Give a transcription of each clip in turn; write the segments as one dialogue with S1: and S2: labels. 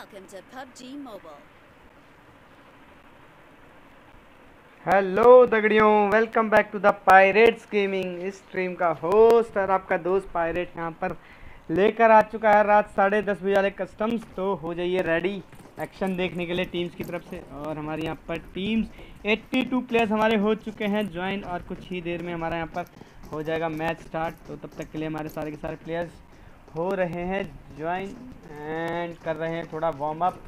S1: Welcome to PUBG Mobile.
S2: Hello दगड़ियों welcome back to the pirates gaming इस stream का host और आपका दोस्त पायरेट यहाँ पर लेकर आ चुका है रात साढ़े दस बजे वाले कस्टम्स तो हो जाइए रेडी एक्शन देखने के लिए टीम्स की तरफ़ से और हमारे यहाँ पर टीम्स 82 प्लेयर्स हमारे हो चुके हैं. ज्वाइन और कुछ ही देर में हमारा यहाँ पर हो जाएगा मैच स्टार्ट तो तब तक के लिए हमारे सारे के सारे प्लेयर्स हो रहे हैं ज्वाइन एंड कर रहे हैं थोड़ा वार्म अप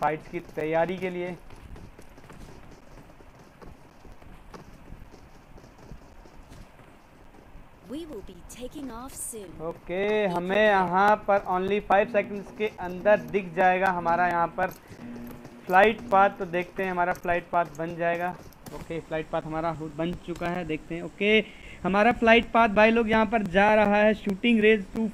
S2: फाइट्स की तैयारी के लिए. ओके हमें यहाँ पर ओनली फाइव सेकंड्स के अंदर दिख जाएगा हमारा यहाँ पर फ़्लाइट पाथ तो देखते हैं हमारा फ़्लाइट पाथ बन जाएगा। ओके फ़्लाइट पाथ हमारा बन चुका है देखते हैं। ओके okay, हमारा फ़्लाइट पाथ भाई लोग यहाँ पर जा रहा है shooting range to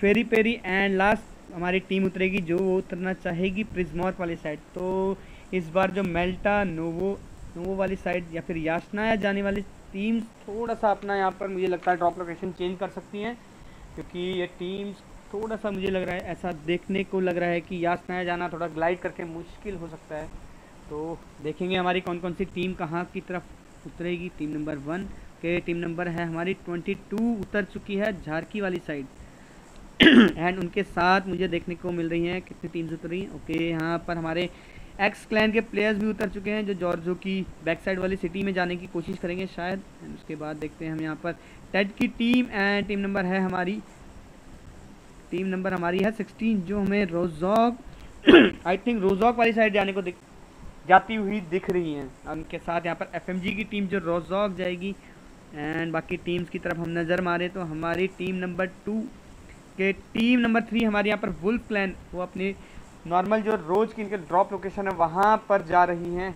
S2: ferry pier and last हमारी टीम उतरेगी जो वो उतरना चाहेगी प्रिजमॉर वाली साइड तो इस बार जो मेल्टा, नोवो नोवो वाली साइड या फिर याशनाया जाने वाली टीम थोड़ा सा अपना यहाँ पर मुझे लगता है ड्रॉप लोकेशन चेंज कर सकती हैं, क्योंकि ये टीम्स थोड़ा सा मुझे लग रहा है, ऐसा देखने को लग रहा है कि यासनाया जाना थोड़ा ग्लाइड करके मुश्किल हो सकता है। तो देखेंगे हमारी कौन कौन सी टीम कहाँ की तरफ़ उतरेगी। टीम नंबर वन के टीम नंबर है हमारी ट्वेंटी टू उतर चुकी है झारकी वाली साइड एंड उनके साथ मुझे देखने को मिल रही हैं कितनी टीम्स उतर। रही हैं ओके यहाँ पर हमारे एक्स क्लैन के प्लेयर्स भी उतर चुके हैं जो जॉर्जो की बैक साइड वाली सिटी में जाने की कोशिश करेंगे शायद। एंड उसके बाद देखते हैं हम यहाँ पर टेड की टीम एंड टीम नंबर है हमारी। टीम नंबर हमारी है सिक्सटीन जो हमें रोजॉक आई थिंक रोजॉक वाली साइड जाने को दिख, जाती हुई दिख रही हैं। उनके साथ यहाँ पर एफएमजी की टीम जो रोजॉक जाएगी। एंड बाकी टीम्स की तरफ़ हम नज़र मारें तो हमारी टीम नंबर टू के टीम नंबर थ्री हमारे यहाँ पर वुल्फ प्लान वो अपने नॉर्मल जो रोज़ की इनके ड्रॉप लोकेशन है, वहाँ पर जा रही हैं।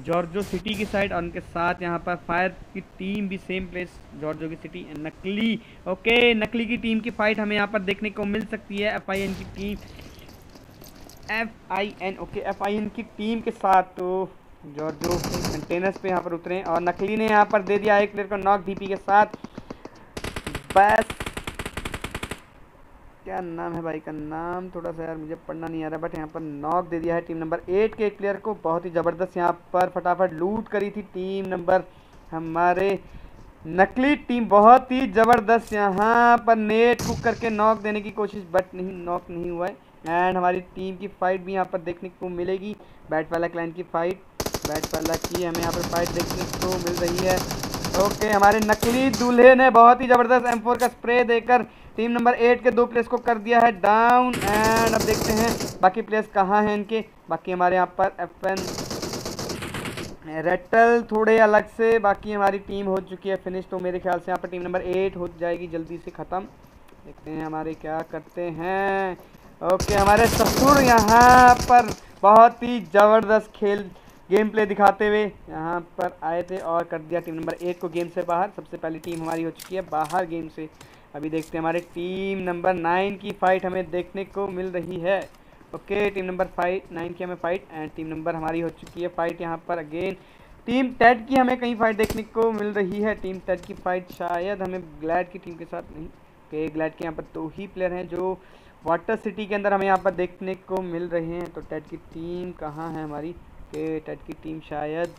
S2: जॉर्जो सिटी की साइड और उनके साथ यहाँ पर फायर की टीम भी सेम प्लेस जॉर्जो की सिटी, नकली। ओके, नकली की टीम की फाइट हमें यहाँ पर देखने को मिल सकती है एफ़ आई एन की team. F I N okay F I N की टीम के साथ तो जॉर्जो कंटेनर्स पे यहाँ पर उतरे और नकली ने यहाँ पर दे दिया एक प्लेयर को नॉक डीपी के साथ। बस क्या नाम है भाई का नाम? थोड़ा सा यार मुझे पढ़ना नहीं आ रहा बट यहाँ पर नॉक दे दिया है टीम नंबर एट के एक प्लेयर को। बहुत ही ज़बरदस्त यहाँ पर फटाफट लूट करी थी टीम नंबर हमारे। नकली टीम बहुत ही ज़बरदस्त यहाँ पर नेट कुक करके नॉक देने की कोशिश बट नहीं नॉक नहीं हुआ है। एंड हमारी टीम की फाइट भी यहाँ पर देखने को मिलेगी। बैट वाला क्लाइन की फाइट बैट वाला की हमें यहाँ पर फाइट देखने को मिल रही है। ओके हमारे नकली दूल्हे ने बहुत ही ज़बरदस्त एम का स्प्रे देकर टीम नंबर एट के दो प्लेयर्स को कर दिया है डाउन एंड अब देखते हैं बाकी प्लेयर्स कहाँ हैं इनके। बाकी हमारे यहाँ पर एफ़ एन रेटल थोड़े अलग से बाकी हमारी टीम हो चुकी है फिनिश तो मेरे ख्याल से यहाँ पर टीम नंबर एट हो जाएगी जल्दी से ख़त्म। देखते हैं हमारे क्या करते हैं। ओके हमारे ससुर यहाँ पर बहुत ही ज़बरदस्त खेल गेम प्ले दिखाते हुए यहाँ पर आए थे और कर दिया टीम नंबर एट को गेम से बाहर। सबसे पहली टीम हमारी हो चुकी है बाहर गेम से। अभी देखते हैं, हमारे टीम नंबर नाइन की फाइट हमें देखने को मिल रही है। Okay team number five nine की हमें फाइट एंड टीम नंबर हमारी हो चुकी है फाइट यहाँ पर अगेन टीम टेड की हमें कहीं फाइट देखने को मिल रही है। टीम टेड की फाइट शायद हमें ग्लैड की टीम के साथ नहीं। ओके ग्लैड के यहाँ पर दो ही प्लेयर हैं जो वाटर सिटी के अंदर हमें यहाँ पर देखने को मिल रहे हैं। तो टेड की टीम कहाँ है हमारी? ओके टेड की टीम शायद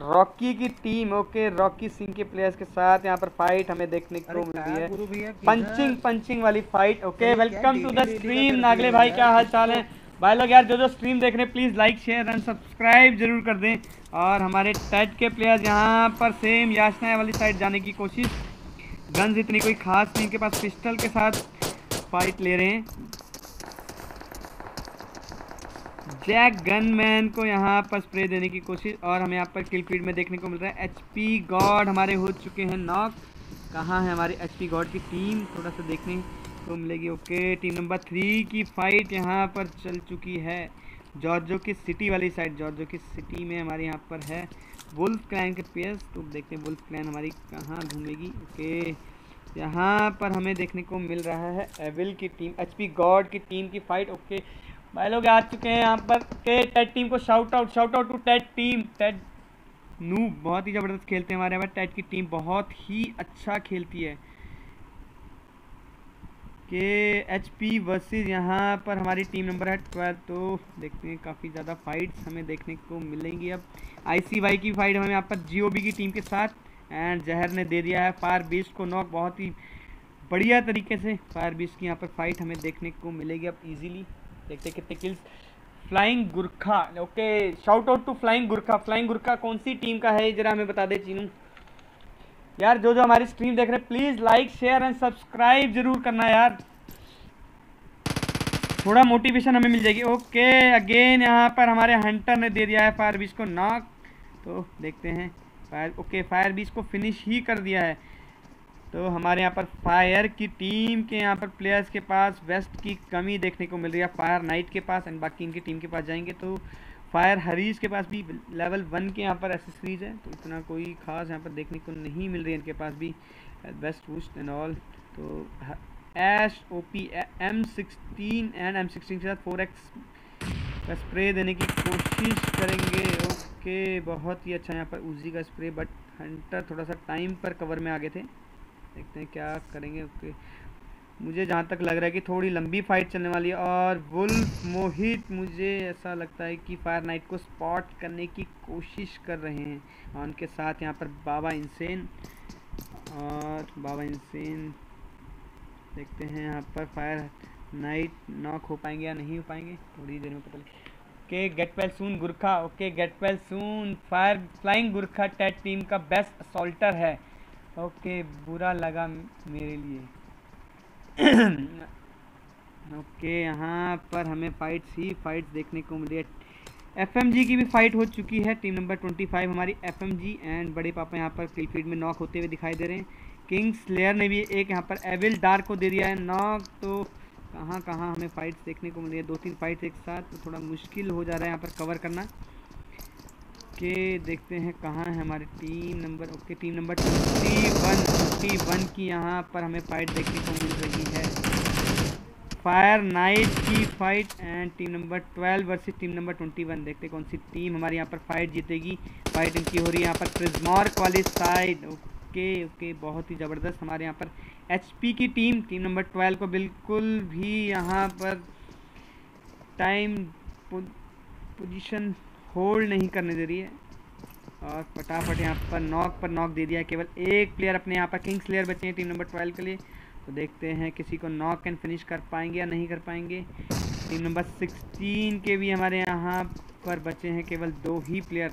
S2: रॉकी की टीम ओके रॉकी सिंह के प्लेयर्स के साथ यहाँ पर फाइट हमें देखने को मिल रही है। पंचिंग पंचिंग वाली fight okay welcome to the stream Nagle भाई क्या हाल चाल है? भाई लोग यार जो जो स्ट्रीम देख रहे हैं please like share and subscribe ज़रूर कर दें। और हमारे टच के प्लेयर्स यहाँ पर सेम याचना वाली साइड जाने की कोशिश। गन्स इतनी कोई खास नहीं इनके पास पिस्टल के साथ फाइट ले रहे हैं। जैक गनमैन को यहाँ पर स्प्रे देने की कोशिश और हमें यहाँ पर किल फ़ीड में देखने को मिल रहा है। एचपी गॉड हमारे हो चुके हैं नॉक कहाँ है हमारी एचपी गॉड की टीम थोड़ा सा देखने को मिलेगी। ओके टीम नंबर थ्री की फाइट यहाँ पर चल चुकी है। जॉर्जो की सिटी वाली साइड जॉर्जो की सिटी में हमारे यहाँ पर है। वुल्फ क्लैन के पेयर्स तो देखते हैं वुल्फ क्लैन हमारी कहाँ घूमेगी। ओके यहाँ पर हमें देखने को मिल रहा है एविल की टीम एचपी गॉड की टीम की फाइट ओके भाई लोग आ चुके हैं यहाँ पर। के टेट टीम को shout out shout out to TET team TET नू बहुत ही ज़बरदस्त खेलते हैं हमारे यहाँ पर। टेट की टीम बहुत ही अच्छा खेलती है। के एच पी वर्सेज यहाँ पर हमारी टीम नंबर है ट्वेल्व तो देखते हैं काफ़ी ज़्यादा फाइट्स हमें देखने को मिलेंगी अब। आईसीवाई की फाइट हमें यहाँ पर जीओबी की टीम के साथ। एंड जहर ने दे दिया है फायर बीस्ट को नॉक बहुत ही बढ़िया तरीके से फायर बीस्ट की यहाँ पर फाइट हमें देखने को मिलेगी अब इजीली देखते कितने kills flying Gurkha okay shout out to flying Gurkha. Flying Gurkha कौन सी टीम का है? जरा हमें बता दे चीनू. यार, जो जो हमारी स्ट्रीम देख रहे हैं please like share and subscribe ज़रूर करना यार. थोड़ा मोटिवेशन हमें मिल जाएगी. ओके अगेन यहाँ पर हमारे हंटर ने दे दिया है फायर बीच को नॉक तो देखते हैं. फायर ओके फायर बीच को फिनिश ही कर दिया है. तो हमारे यहाँ पर फायर की टीम के यहाँ पर प्लेयर्स के पास वेस्ट की कमी देखने को मिल रही है। फायर नाइट के पास एंड बाकी इनकी टीम के पास जाएँगे तो फायर हरीज के पास भी लेवल वन के यहाँ पर एसेसरीज है। तो इतना कोई ख़ास यहाँ पर देखने को नहीं मिल रही है इनके पास भी बेस्ट वूस्ट एंड ऑल तो Ash O P M sixteen and M sixteen के साथ फोर एक्स का स्प्रे देने की कोशिश करेंगे। ओके बहुत ही अच्छा यहाँ पर उजी का स्प्रे बट हंटर थोड़ा सा टाइम पर कवर में आ गए थे। देखते हैं क्या करेंगे ओके मुझे जहाँ तक लग रहा है कि थोड़ी लंबी फाइट चलने वाली है और वुल्फ मोहित मुझे ऐसा लगता है कि फायर नाइट को स्पॉट करने की कोशिश कर रहे हैं। और उनके साथ यहाँ पर बाबा इंसेन और बाबा इंसेन देखते हैं यहाँ पर फायर नाइट नॉक हो पाएँगे या नहीं हो पाएँगे। थोड़ी देर में पता लगे। Okay get well soon Gurkha okay get well soon fire flying Gurkha TET team का बेस्ट असॉल्टर है। ओके, बुरा लगा मेरे लिए। ओके, यहाँ पर हमें फाइट्स ही फाइट्स देखने को मिली। है एफ़ की भी फाइट हो चुकी है टीम नंबर 25 हमारी एफएमजी एंड बड़े पापा यहाँ पर किल फ़ीड में नॉक होते हुए दिखाई दे रहे हैं। किंग्स लेयर ने भी एक यहाँ पर एविल डार्क को दे दिया है नॉक तो कहाँ कहाँ हमें फाइट्स देखने को मिली है? दो तीन फाइट्स एक साथ तो थोड़ा मुश्किल हो जा रहा है यहाँ पर कवर करना। ओके, देखते हैं कहाँ है हमारी team number, okay, team number twenty one twenty one की यहाँ पर हमें फाइट देखने को मिल रही है। फायर नाइट की fight and team number twelve versus team number twenty one देखते कौन सी टीम हमारे यहाँ पर फाइट जीतेगी। फाइट इनकी हो रही है यहाँ पर प्रिजमॉर्क वाली साइड ओके ओके, बहुत ही ज़बरदस्त हमारे यहाँ पर एचपी की टीम टीम नंबर ट्वेल्व को बिल्कुल भी यहाँ पर टाइम पोजिशन होल्ड नहीं करने दे रही है। और फटाफट यहाँ पर नॉक पर नॉक दे दिया केवल एक प्लेयर अपने यहाँ पर किंग्स प्लेयर बचे हैं टीम नंबर ट्वेल्व के लिए। तो देखते हैं किसी को नॉक एंड फिनिश कर पाएँगे या नहीं कर पाएँगे। टीम नंबर सिक्सटीन के भी हमारे यहाँ पर बचे हैं केवल दो ही प्लेयर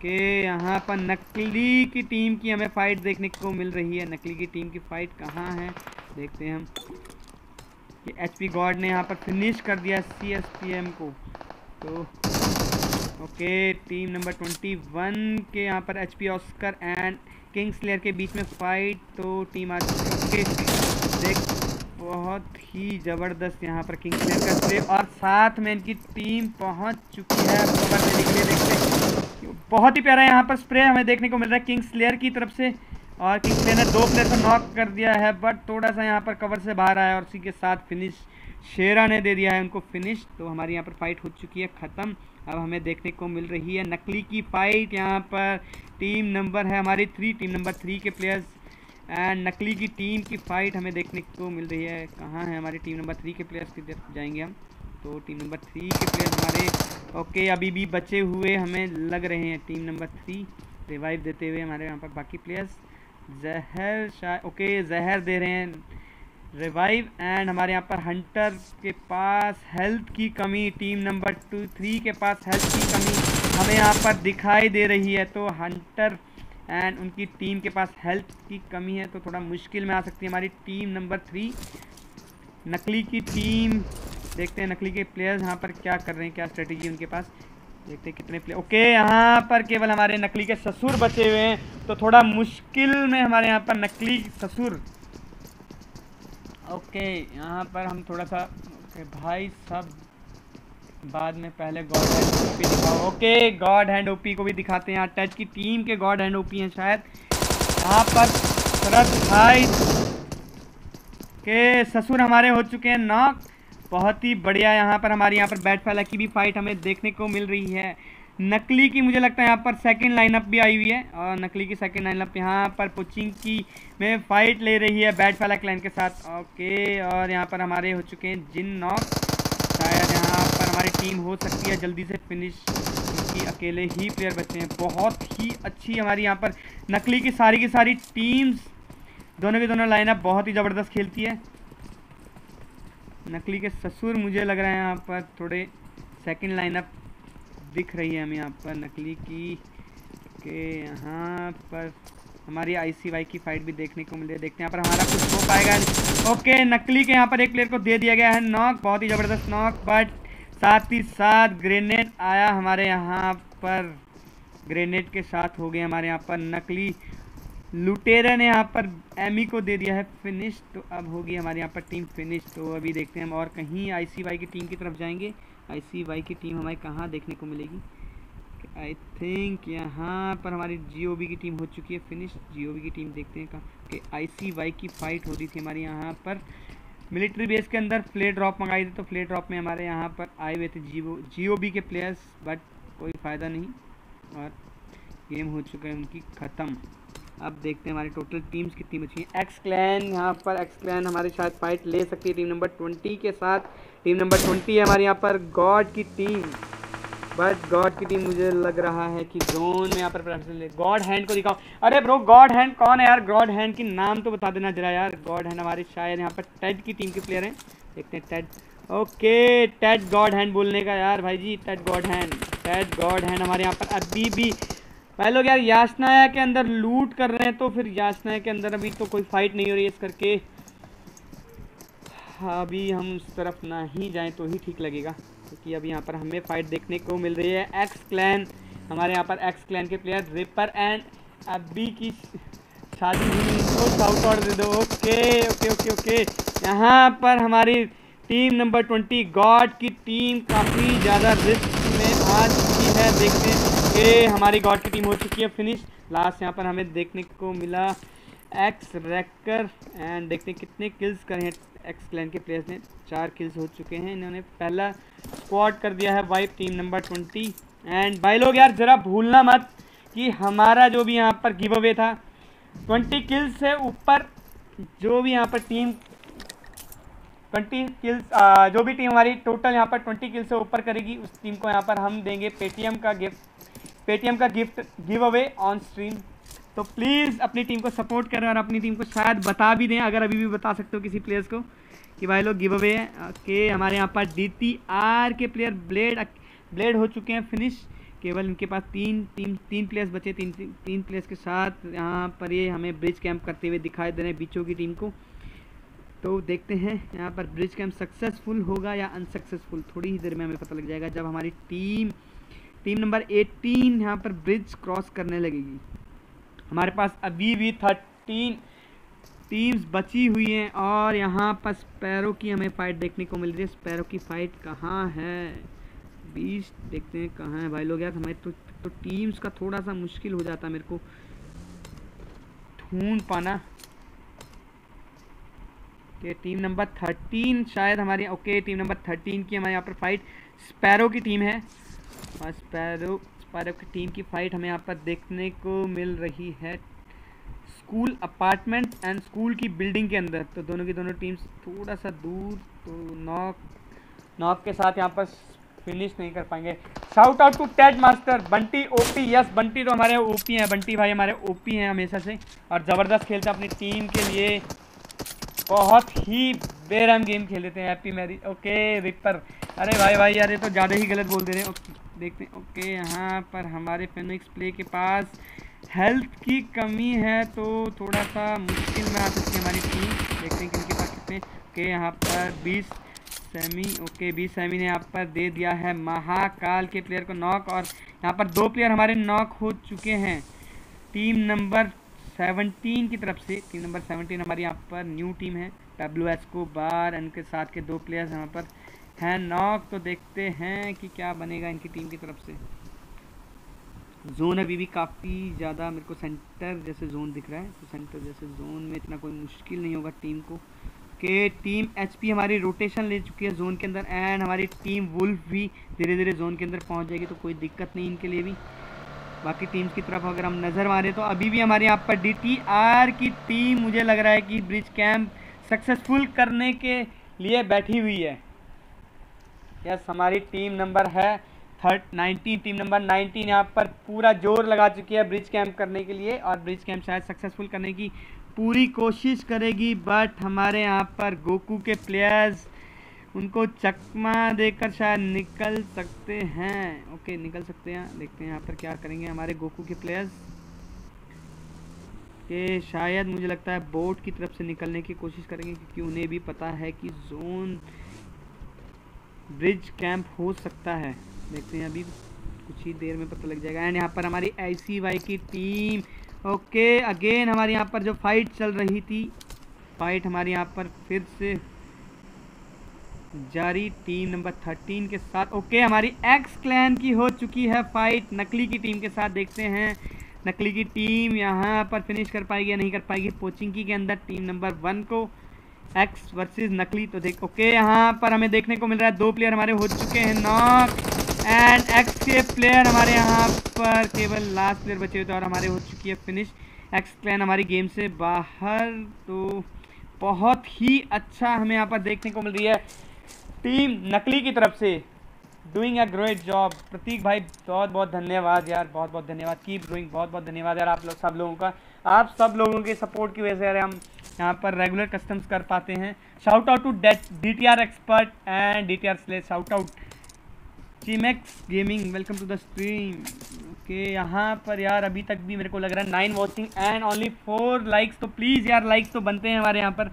S2: के यहाँ पर नकली की टीम की हमें फाइट देखने को मिल रही है। नकली की टीम की फाइट कहाँ है? देखते हैं हम। कि एच पी गॉड ने यहाँ पर फिनिश कर दिया सी एस एम को। तो okay, team number twenty one के यहाँ पर H P Oscar and kings player के बीच में फाइट तो टीम आ चुके देख, बहुत ही ज़बरदस्त यहाँ पर किंग्स प्लेयर का स्प्रे और साथ में इनकी टीम पहुँच चुकी है। देने के लिए देखते बहुत ही प्यारा यहाँ पर स्प्रे हमें देखने को मिल रहा है किंग्स प्लेयर की तरफ़ से। और किंग्स प्लेयर ने दो प्लेयर को नॉक कर दिया है बट थोड़ा सा यहाँ पर कवर से बाहर आया और उसी के साथ फिनिश शेरा ने दे दिया है उनको फिनिश तो हमारी यहाँ पर फाइट हो चुकी है, ख़त्म। अब हमें देखने को मिल रही है नकली की फाइट यहाँ पर टीम नंबर है हमारी थ्री टीम नंबर थ्री के प्लेयर्स एंड नकली की टीम की फाइट हमें देखने को मिल रही है। कहाँ है हमारी टीम नंबर थ्री के प्लेयर्स की तरफ़ जाएँगे हम? तो टीम नंबर थ्री के प्लेयर्स हमारे ओके अभी भी बचे हुए हमें लग रहे हैं टीम नंबर थ्री रिवाइव देते हुए हमारे यहाँ पर बाकी प्लेयर्स जहर शायद ओके जहर दे रहे हैं। रिवाइव एंड हमारे यहाँ पर हंटर के पास हेल्थ की कमी टीम नंबर टू थ्री के पास हेल्थ की कमी हमें यहाँ पर दिखाई दे रही है। तो हंटर एंड उनकी टीम के पास हेल्थ की कमी है तो थोड़ा मुश्किल में आ सकती है हमारी टीम नंबर थ्री नकली की टीम देखते हैं नकली के प्लेयर्स यहाँ पर क्या कर रहे हैं, क्या स्ट्रेटेजी उनके पास। देखते कितने प्लेयर ओके यहाँ पर केवल हमारे नकली के ससुर बचे हुए हैं। तो थोड़ा मुश्किल में हमारे यहाँ पर नकली ससुर। ओके यहाँ पर हम थोड़ा सा ओके भाई सब बाद में पहले गॉड हैंड ओपी दिखाओ। ओके गॉड हैंड ओपी को भी दिखाते हैं। टच की टीम के गॉड हैंड ओपी हैं शायद। यहाँ पर सरस भाई के ससुर हमारे हो चुके हैं। नॉक बहुत ही बढ़िया यहाँ पर हमारे यहाँ पर बैट फैला की भी फाइट हमें देखने को मिल रही है। नकली की मुझे लगता है यहाँ पर सेकंड लाइनअप भी आई हुई है और नकली की सेकंड लाइनअप यहाँ पर पुचिंग की में फाइट ले रही है बैट फैला क्लाइन के साथ। ओके और यहाँ पर हमारे हो चुके हैं जिन नॉक शायद यहाँ पर हमारी टीम हो सकती है जल्दी से फिनिश क्योंकि अकेले ही प्लेयर बचे हैं। बहुत ही अच्छी हमारी यहाँ पर नकली की सारी की सारी टीम्स दोनों की दोनों लाइनअप बहुत ही ज़बरदस्त खेलती है। नकली के ससुर मुझे लग रहा है यहाँ पर। थोड़े सेकंड लाइनअप दिख रही है हमें यहाँ पर नकली की। के यहाँ पर हमारी आईसीवाई की फाइट भी देखने को मिल रही है। देखते हैं यहाँ पर हमारा कुछ हो पाएगा। ओके नकली के यहाँ पर एक प्लेयर को दे दिया गया है नॉक बहुत ही ज़बरदस्त नॉक बट साथ ही साथ ग्रेनेड आया हमारे यहाँ पर। ग्रेनेड के साथ हो गए हमारे यहाँ पर नकली। लुटेरा ने यहाँ पर एमी को दे दिया है फिनिश तो अब होगी हमारे यहाँ पर टीम फिनिश। तो अभी देखते हैं हम और कहीं आईसीवाई की टीम की तरफ़ जाएँगे। आईसीवाई की टीम हमारे कहाँ देखने को मिलेगी? आई थिंक यहाँ पर हमारी जीओबी की टीम हो चुकी है फिनिश। जीओबी की टीम देखते हैं कहाँ कि आईसीवाई की फ़ाइट हो रही थी हमारे यहाँ पर। मिलिट्री बेस के अंदर फ्ले ड्रॉप मंगाई थी तो फ्ले ड्रॉप में हमारे यहाँ पर आए हुए थे जियो जियो के प्लेयर्स बट कोई फ़ायदा नहीं। और गेम हो चुका है उनकी ख़त्म। अब देखते हैं हमारी टोटल टीम्स कितनी बची हैं। एक्स क्लैन यहाँ पर एक्स क्लैन हमारे शायद फाइट ले सकती है टीम नंबर ट्वेंटी के साथ। टीम नंबर ट्वेंटी है हमारे यहाँ पर गॉड की टीम बट गॉड की टीम मुझे लग रहा है कि जोन में यहाँ पर गॉड हैंड को दिखाओ। अरे ब्रो गॉड हैंड कौन है यार? गॉड हैंड की नाम तो बता देना जरा यार। गॉड हैंड हमारे शायद यहाँ पर टेड की टीम के प्लेयर हैं। देखते हैं Ted okay Ted God hand बोलने का यार भाई जी Ted God hand Ted God hand हमारे यहाँ पर अभी भी भाई लोग यार याचनाया के अंदर लूट कर रहे हैं तो फिर याचनाया के अंदर अभी तो कोई फाइट नहीं हो रही है इस करके। अभी हम उस तरफ़ ना ही जाएँ तो ही ठीक लगेगा, क्योंकि अभी यहाँ पर हमें फाइट देखने को मिल रही है। एक्स क्लैन हमारे यहाँ पर एक्स क्लैन के प्लेयर रिपर एंड अभी की शादी हुई। तो दे दो। ओके ओके ओके ओके यहाँ पर हमारी टीम नंबर ट्वेंटी गॉड की टीम काफ़ी ज़्यादा रिस्क में आ चुकी है। देखते हैं। ये हमारी गॉड की टीम हो चुकी है फिनिश। लास्ट यहाँ पर हमें देखने को मिला एक्स रैकर एंड देखते हैं कितने किल्स करे हैं एक्स क्लैन के प्लेयर्स ने। चार किल्स हो चुके हैं। इन्होंने पहला स्क्वाड कर दिया है wife team number twenty and भाई लोग यार, ज़रा भूलना मत कि हमारा जो भी यहाँ पर गिव अवे था ट्वेंटी किल्स से ऊपर जो भी यहाँ पर टीम ट्वेंटी किल्स जो भी टीम हमारी टोटल यहाँ पर ट्वेंटी किल्स से ऊपर करेगी, उस टीम को यहाँ पर हम देंगे पेटीएम का गिफ्ट पेटीएम का gift give away on stream तो प्लीज़ अपनी टीम को सपोर्ट करें और अपनी टीम को शायद बता भी दें, अगर अभी भी बता सकते हो किसी प्लेयर्स को, कि भाई लोग गिव अवे के हमारे यहाँ पर डी टी आर के प्लेयर ब्लेड ब्लेड हो चुके हैं फिनिश केवल इनके पास तीन तीन तीन प्लेयर्स बचे, तीन तीन प्लेयर्स के साथ यहाँ पर ये हमें ब्रिज कैंप करते हुए दिखाई दे रहे हैं बीचों की टीम को. तो देखते हैं, यहाँ पर ब्रिज कैंप सक्सेसफुल होगा या अनसक्सेसफुल थोड़ी ही देर में हमें पता लग जाएगा जब हमारी टीम टीम नंबर 18 यहाँ पर ब्रिज क्रॉस करने लगेगी। हमारे पास अभी भी थर्टीन टीम्स बची हुई हैं और यहाँ पर स्पैरो की हमें फाइट देखने को मिल रही है। स्पैरो की फाइट कहाँ है? बीस देखते हैं कहाँ है। भाई लोग यार हमें तो, तो टीम्स का थोड़ा सा मुश्किल हो जाता मेरे को ढूंढ पाना। कि टीम नंबर थर्टीन शायद हमारी ओके टीम नंबर थर्टीन की हमारे यहाँ पर फाइट स्पैरो की टीम है। और स्पैरो स्पैरो की टीम की फाइट हमें यहाँ पर देखने को मिल रही है। स्कूल अपार्टमेंट एंड स्कूल की बिल्डिंग के अंदर। तो दोनों की दोनों टीम्स थोड़ा सा दूर तो नॉक नॉक के साथ यहाँ पर फिनिश नहीं कर पाएँगे। Shout out to Ted master Bunty OP yes Bunty तो हमारे ओपी हैं बंटी भाई हमारे ओपी हैं हमेशा से। और ज़बरदस्त खेलते हैं अपनी टीम के लिए। बहुत ही बेरम गेम खेल लेते हैं हैप्पी मैरी ओके रिपर अरे भाई भाई, यार, ये तो ज़्यादा ही गलत बोल दे रहे हैं। देखते हैं। ओके, यहाँ पर हमारे फेनिक्स प्ले के पास हेल्थ की कमी है तो थोड़ा सा मुश्किल में आ सकती है हमारी टीम देखते हैं कि इनके पास कितने। ओके, यहाँ पर बीस सेमी ओके, बीस सेमी ने यहाँ पर दे दिया है महाकाल के प्लेयर को नॉक और यहाँ पर दो प्लेयर हमारे नॉक हो चुके हैं। टीम नंबर सेवनटीन की तरफ़ से टीम नंबर सेवनटीन हमारी यहाँ पर न्यू टीम है। डब्ल्यू एस को बार इनके साथ के दो प्लेयर्स यहाँ पर हैं नॉक तो देखते हैं कि क्या बनेगा इनकी टीम की तरफ़ से। जोन अभी भी काफ़ी ज़्यादा मेरे को सेंटर जैसे जोन दिख रहा है। तो सेंटर जैसे जोन में इतना कोई मुश्किल नहीं होगा टीम को। कि टीम एचपी हमारी रोटेशन ले चुकी है जोन के अंदर एंड हमारी टीम वुल्फ भी धीरे धीरे जोन के अंदर पहुँच जाएगी तो कोई दिक्कत नहीं इनके लिए भी। बाकी टीम्स की तरफ़ अगर हम नज़र मारें तो अभी भी हमारे यहाँ पर डीटीआर की टीम मुझे लग रहा है कि ब्रिज कैंप सक्सेसफुल करने के लिए बैठी हुई है। यस, हमारी टीम नंबर है third, nineteen, team number nineteen यहाँ पर पूरा ज़ोर लगा चुकी है ब्रिज कैंप करने के लिए और ब्रिज कैंप शायद सक्सेसफुल करने की पूरी कोशिश करेगी बट हमारे यहाँ पर गोकू के प्लेयर्स उनको चकमा देकर शायद निकल सकते हैं। ओके निकल सकते हैं। देखते हैं यहाँ पर क्या करेंगे हमारे गोकू के प्लेयर्स के शायद मुझे लगता है बोट की तरफ़ से निकलने की कोशिश करेंगे, क्योंकि उन्हें भी पता है कि जोन ब्रिज कैंप हो सकता है। देखते हैं अभी कुछ ही देर में पता लग जाएगा। एंड यहाँ पर हमारी आई की टीम ओके अगेन हमारे यहाँ पर जो फाइट चल रही थी फाइट हमारे यहाँ पर फिर से जारी। टीम नंबर थर्टीन के साथ। ओके हमारी एक्स क्लैन की हो चुकी है फाइट नकली की टीम के साथ देखते हैं। नकली की टीम यहाँ पर फिनिश कर पाएगी या नहीं कर पाएगी? पोचिंकी के अंदर टीम नंबर वन को एक्स वर्सेस नकली तो देख ओके यहाँ पर हमें देखने को मिल रहा है, दो प्लेयर हमारे हो चुके हैं नॉक एंड एक्स के प्लेयर हमारे यहाँ पर केवल लास्ट प्लेयर बचे हुए थे और हमारे हो चुकी है फिनिश एक्स क्लैन हमारी गेम से बाहर तो बहुत ही अच्छा हमें यहाँ पर देखने को मिल रही है. टीम नकली की तरफ़ से doing a great job Prateek भाई, बहुत बहुत धन्यवाद यार, बहुत बहुत धन्यवाद. कीप डूइंग बहुत बहुत धन्यवाद यार आप लोग, सब लोगों का. आप सब लोगों के सपोर्ट की वजह से यार हम यहाँ पर रेगुलर कस्टम्स कर पाते हैं। Shout out to date D T R expert and D T R slay shout out चीमैक्स gaming welcome to the stream okay यहाँ पर यार अभी तक भी मेरे को लग रहा है nine watching and only four likes तो प्लीज़ यार लाइक्स तो बनते हैं हमारे यहाँ पर।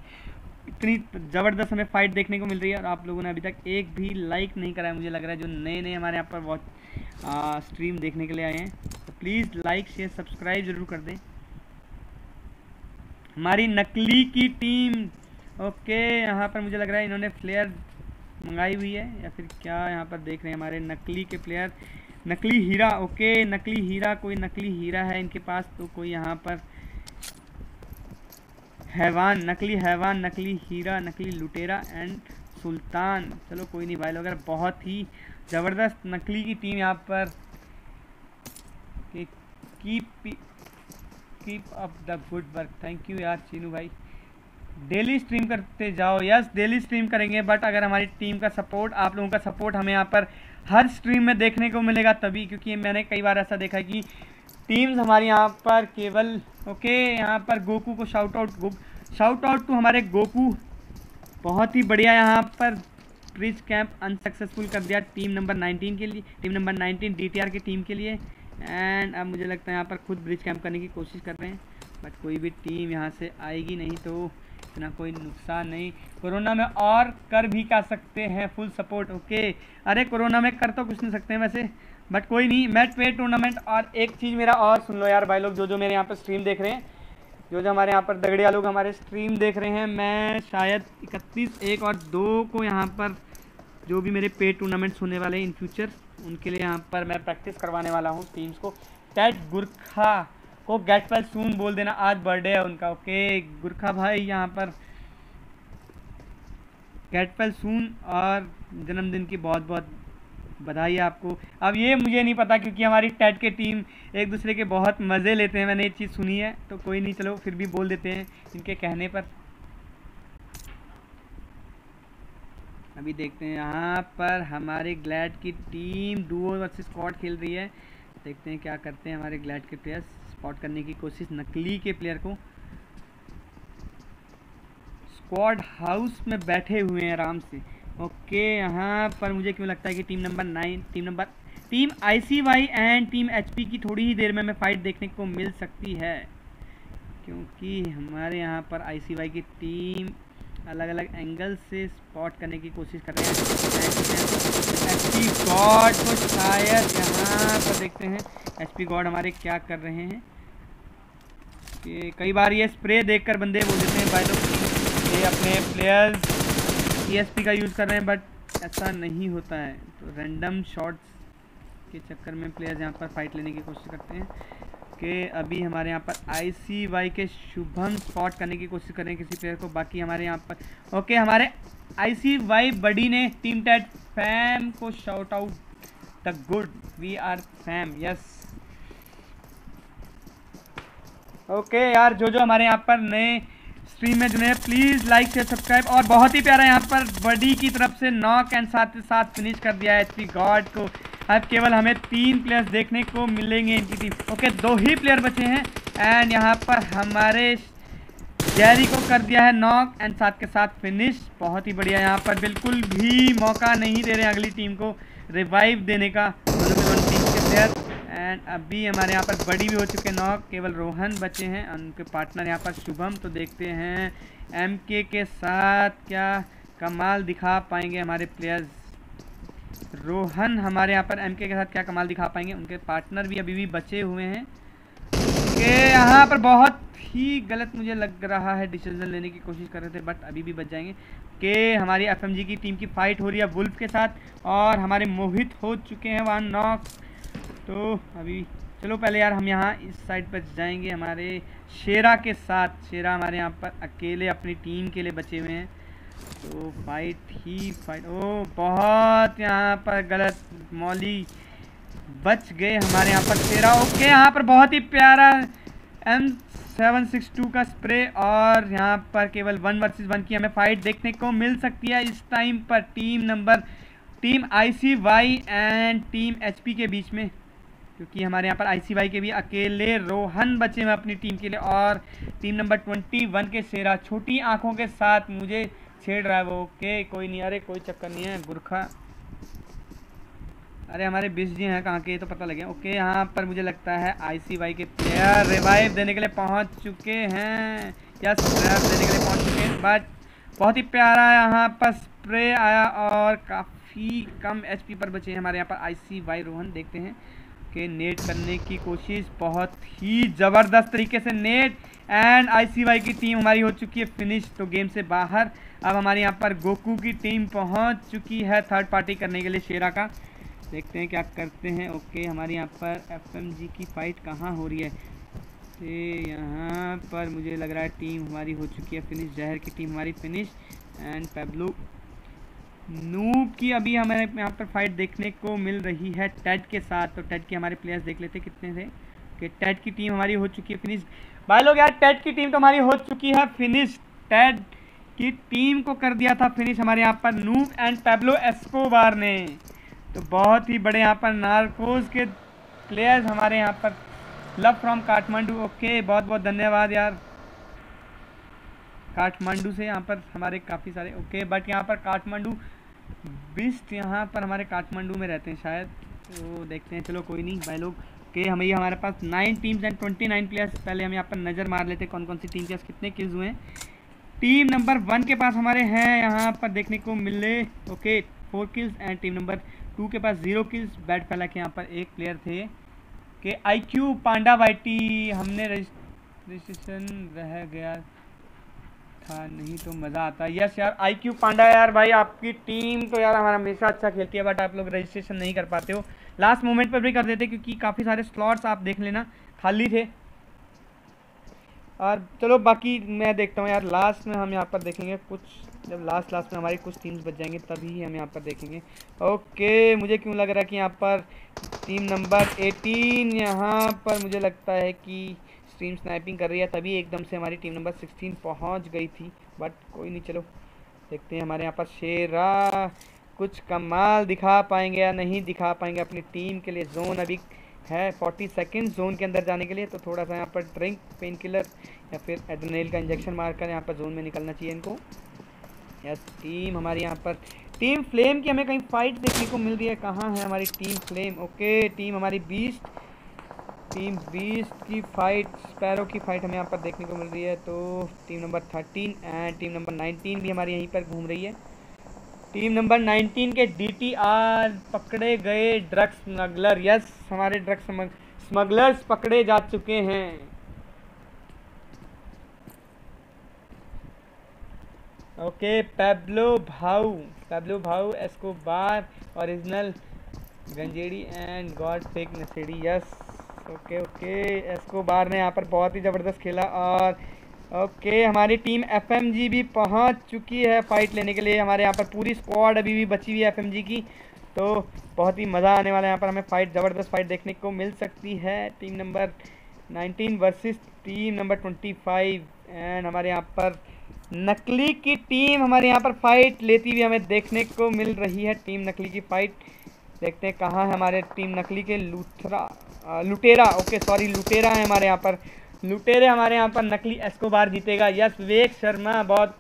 S2: इतनी ज़बरदस्त हमें फाइट देखने को मिल रही है और आप लोगों ने अभी तक एक भी लाइक नहीं करा है। मुझे लग रहा है जो नए नए हमारे यहाँ पर वॉच स्ट्रीम देखने के लिए आए हैं। तो प्लीज़ लाइक शेयर सब्सक्राइब ज़रूर कर दें। हमारी नकली की टीम। ओके, यहाँ पर मुझे लग रहा है इन्होंने प्लेयर मंगाई हुई है, या फिर क्या यहाँ पर देख रहे हैं हमारे नकली के प्लेयर नकली हीरा, ओके, नकली हीरा, कोई नकली हीरा है इनके पास तो कोई यहाँ पर हैवान, नकली हैवान, नकली हीरा, नकली लुटेरा एंड सुल्तान। चलो, कोई नहीं, भाई लोग बहुत ही ज़बरदस्त नकली की टीम यहाँ पर keep keep up the good work thank you यार, चीनू भाई। डेली स्ट्रीम करते जाओ। यस डेली स्ट्रीम करेंगे बट अगर हमारी टीम का सपोर्ट आप लोगों का सपोर्ट हमें यहाँ पर हर स्ट्रीम में देखने को मिलेगा तभी, क्योंकि मैंने कई बार ऐसा देखा कि टीम्स हमारे यहाँ पर केवल ओके यहाँ पर गोकू को shout out shout out to हमारे गोकू। बहुत ही बढ़िया यहाँ पर ब्रिज कैंप अनसक्सेसफुल कर दिया टीम नंबर 19 के लिए टीम नंबर 19 डीटीआर की टीम के लिए। एंड अब मुझे लगता है यहाँ पर खुद ब्रिज कैंप करने की कोशिश कर रहे हैं बट कोई भी टीम यहाँ से आएगी नहीं तो इतना कोई नुकसान नहीं। कोरोना में और कर भी कर सकते हैं फुल सपोर्ट ओके अरे कोरोना में कर तो कुछ नहीं सकते हैं वैसे बट कोई नहीं। मैच पे टूर्नामेंट और एक चीज़ मेरा और सुन लो यार भाई लोग जो जो मेरे यहाँ पर स्ट्रीम देख रहे हैं जो जो हमारे यहाँ पर दगड़िया लोग हमारे स्ट्रीम देख रहे हैं, मैं शायद इकतीस एक और दो को यहाँ पर जो भी मेरे पेड टूर्नामेंट्स होने वाले हैं इन फ्यूचर उनके लिए यहाँ पर मैं प्रैक्टिस करवाने वाला हूँ टीम्स को। टैट गुरखा को गेट वेल सून बोल देना, आज बर्थडे है उनका ओके गुरखा भाई यहाँ पर। गेट वेल सून और जन्मदिन की बहुत बहुत बधाई आपको। अब ये मुझे नहीं पता क्योंकि हमारी टैट के टीम एक दूसरे के बहुत मज़े लेते हैं, मैंने ये चीज़ सुनी है तो कोई नहीं, चलो फिर भी बोल देते हैं इनके कहने पर। अभी देखते हैं यहाँ पर हमारे ग्लैड की टीम डुओ वर्सेस स्कॉट खेल रही है। देखते हैं क्या करते हैं हमारे ग्लैड के प्लेयर्स स्पॉट करने की कोशिश नकली के प्लेयर को। स्क्वाड हाउस में बैठे हुए हैं आराम से। ओके यहाँ पर मुझे क्यों लगता है कि team number nine team number team ICY and team HP की थोड़ी ही देर में हमें फाइट देखने को मिल सकती है। क्योंकि हमारे यहाँ पर आईसीवाई की टीम अलग अलग एंगल से स्पॉट करने की कोशिश कर रहे हैं। एच पी गॉड को शायद यहाँ पर देखते हैं। एच पी गॉड हमारे क्या कर रहे हैं? कि कई बार ये स्प्रे देखकर बंदे बोल देते हैं, भाई लोग, ये अपने प्लेयर्स ई का यूज़ कर रहे हैं बट ऐसा नहीं होता है। तो रैंडम शॉट्स के चक्कर में प्लेयर्स यहाँ पर फाइट लेने की कोशिश करते हैं। ओके अभी हमारे यहाँ पर आईसीवाई के शुभम स्पॉट करने की कोशिश करें किसी प्लेयर को। बाकी हमारे यहाँ पर ओके, हमारे आईसीवाई बडी ने टीम टेट फैम को shout out the good we are fam yes okay यार जो जो हमारे यहाँ पर नए स्ट्रीम में जुड़े हैं प्लीज़ लाइक शेयर सब्सक्राइब और बहुत ही प्यारा यहाँ पर बडी की तरफ़ से नॉक एंड साथ ही साथ फिनिश कर दिया है। एच गॉड को अब केवल हमें तीन प्लेयर्स देखने को मिलेंगे इनकी टीम ओके दो ही प्लेयर बचे हैं। एंड यहाँ पर हमारे जैरी को कर दिया है नॉक एंड साथ के साथ फिनिश बहुत ही बढ़िया। यहाँ पर बिल्कुल भी मौका नहीं दे रहे अगली टीम को रिवाइव देने का। टीम के प्लेयर एंड अभी हमारे यहाँ पर बड़ी भी हो चुके हैं नॉक केवल रोहन बचे हैं उनके पार्टनर यहाँ पर शुभम। तो देखते हैं एम के के साथ क्या कमाल दिखा पाएँगे हमारे प्लेयर्स रोहन हमारे यहाँ पर एम के के साथ क्या कमाल दिखा पाएँगे? उनके पार्टनर भी अभी भी बचे हुए हैं। के यहाँ पर बहुत ही गलत मुझे लग रहा है डिसीज़न लेने की कोशिश कर रहे थे बट अभी भी बच जाएँगे। के हमारी एफएमजी की टीम की फाइट हो रही है वुल्फ के साथ, और हमारे मोहित हो चुके हैं वन नॉक तो अभी, चलो पहले यार हम यहाँ इस साइड पर जाएँगे। हमारे शेरा के साथ, शेरा हमारे यहाँ पर अकेले अपनी टीम के लिए बचे हुए हैं। तो फाइट ही फाइट ओ, बहुत यहाँ पर गलत मौली बच गए हमारे यहाँ पर शेरा ओके, यहाँ पर बहुत ही प्यारा एम सेवन सिक्स टू का स्प्रे और यहाँ पर केवल वन वर्सेस वन की हमें फाइट देखने को मिल सकती है। इस टाइम पर team number team ICY and team HP के बीच में, क्योंकि हमारे यहाँ पर आईसीवाई के भी अकेले रोहन बचे हुए अपनी टीम के लिए और टीम नंबर ट्वेंटी वन के शेरा छोटी आँखों के साथ मुझे छेड़ रहा है वो। ओके कोई नहीं। अरे, कोई चक्कर नहीं है गुरखा अरे, हमारे बीस जी हैं कहाँ के तो पता लगे। ओके, यहाँ पर मुझे लगता है आईसीवाई के प्लेयर रिवाइव देने के लिए पहुँच चुके हैं। या रिवाइव देने के लिए पहुँच चुके हैं। बट बहुत ही प्यारा यहाँ पर स्प्रे आया और काफ़ी कम एचपी पर बचे हैं हमारे यहाँ पर आईसीवाई रोहन। देखते हैं कि नेट करने की कोशिश बहुत ही ज़बरदस्त तरीके से नेट एंड आईसीवाई की टीम हमारी हो चुकी है। फिनिश तो गेम से बाहर। अब हमारे यहाँ पर गोकू की टीम पहुँच चुकी है थर्ड पार्टी करने के लिए शेरा का। देखते हैं क्या करते हैं। ओके हमारे यहाँ पर एफएमजी की फ़ाइट कहाँ हो रही है? ये यहाँ पर मुझे लग रहा है टीम हमारी हो चुकी है फिनिश जहर की टीम हमारी फिनिश एंड पेब्लू नूब की अभी हमारे यहाँ पर फाइट देखने को मिल रही है टेड के साथ। तो टेड के हमारे प्लेयर्स देख लेते कितने थे। कि टेड की टीम हमारी हो चुकी है फिनिश भाई लोग यार टेड की टीम तो हमारी हो चुकी है फिनिश टेड की टीम को कर दिया था फिनिश हमारे यहाँ पर नूब एंड पेब्लो एस्कोबार ने। तो बहुत ही बड़े यहाँ पर नारकोज के प्लेयर्स हमारे यहाँ पर। लव फ्रॉम काठमांडू ओके बहुत बहुत धन्यवाद यार। काठमांडू से यहाँ पर हमारे काफ़ी सारे ओके बट यहाँ पर काठमांडू बिस्ट यहाँ पर हमारे काठमांडू में रहते हैं शायद। तो देखते हैं, चलो कोई नहीं, भाई लोग के हमें ये हमारे पास nine teams and twenty nine players पहले हम यहाँ पर नज़र मार लेते हैं कौन कौन सी टीम के कितने किल्स हुए हैं। टीम नंबर वन के पास हमारे हैं, यहाँ पर देखने को मिले। Okay four kills and team number two के पास ज़ीरो किल्स बैट फैला के यहाँ पर एक प्लेयर थे। कि आई क्यू पांडा वाइटी, हमने रजिस्ट्रेशन रह गया था, नहीं तो मज़ा आता। यस यार आई क्यू पांडा यार भाई, आपकी टीम तो यार हमारा हमेशा अच्छा खेलती है बट आप लोग रजिस्ट्रेशन नहीं कर पाते हो। लास्ट मोमेंट पर भी कर देते, क्योंकि काफ़ी सारे स्लॉट्स आप देख लेना, खाली थे। और चलो बाकी मैं देखता हूँ यार लास्ट में हम यहाँ पर देखेंगे कुछ, जब लास्ट लास्ट में हमारी कुछ टीम्स बच जाएँगे, तभी हम यहाँ पर देखेंगे। ओके मुझे क्यों लग रहा है कि यहाँ पर टीम नंबर 18 यहाँ पर मुझे लगता है कि स्ट्रीम स्नाइपिंग कर रही है, तभी एकदम से हमारी टीम नंबर 16 पहुँच गई थी। बट कोई नहीं, चलो देखते हैं हमारे यहाँ पर शेरा कुछ कमाल दिखा पाएँगे या नहीं दिखा पाएँगे अपनी टीम के लिए। जोन अभी है 40 सेकेंड जोन के अंदर जाने के लिए तो थोड़ा सा यहाँ पर ड्रिंक पेन किलर या फिर एड्रेनल का इंजेक्शन मारकर यहाँ पर जोन में निकलना चाहिए इनको। यस टीम हमारी यहाँ पर टीम फ्लेम की हमें कहीं फाइट देखने को मिल रही है। कहाँ है हमारी टीम फ्लेम ओके टीम हमारी बीस्ट टीम बीस्ट की फाइट स्पैरो की फाइट हमें यहाँ पर देखने को मिल रही है। तो team number thirteen and team number nineteen भी हमारी यहीं पर घूम रही है। टीम नंबर 19 के डीटीआर पकड़े गए ड्रग्स स्मगलर। यस, हमारे ड्रग्स स्मगलर्स पकड़े जा चुके हैं। ओके, पेब्लो भाऊ पेब्लो भाऊ, एस्को बार, ओरिजिनल गंजेड़ी एंड गॉड फेक नसेडी yes, okay okay, Escobar ने यहाँ पर बहुत ही ज़बरदस्त खेला और ओके हमारी टीम एफएमजी भी पहुँच चुकी है फाइट लेने के लिए। हमारे यहाँ पर पूरी स्क्वाड अभी भी बची हुई है एफएमजी की। तो बहुत ही मज़ा आने वाला है। यहाँ पर हमें फाइट ज़बरदस्त फाइट देखने को मिल सकती है। Team number 19 versus team number 25 and हमारे यहाँ पर नकली की टीम हमारे यहाँ पर फाइट लेती हुई हमें देखने को मिल रही है। टीम नकली की फाइट देखते हैं कहाँ है हमारे टीम नकली के लुथरा लुटेरा। ओके सॉरी लुटेरा है हमारे यहाँ पर। लुटेरे हमारे यहाँ पर, नकली एस्को बार जीतेगा। यस, विवेक शर्मा, बहुत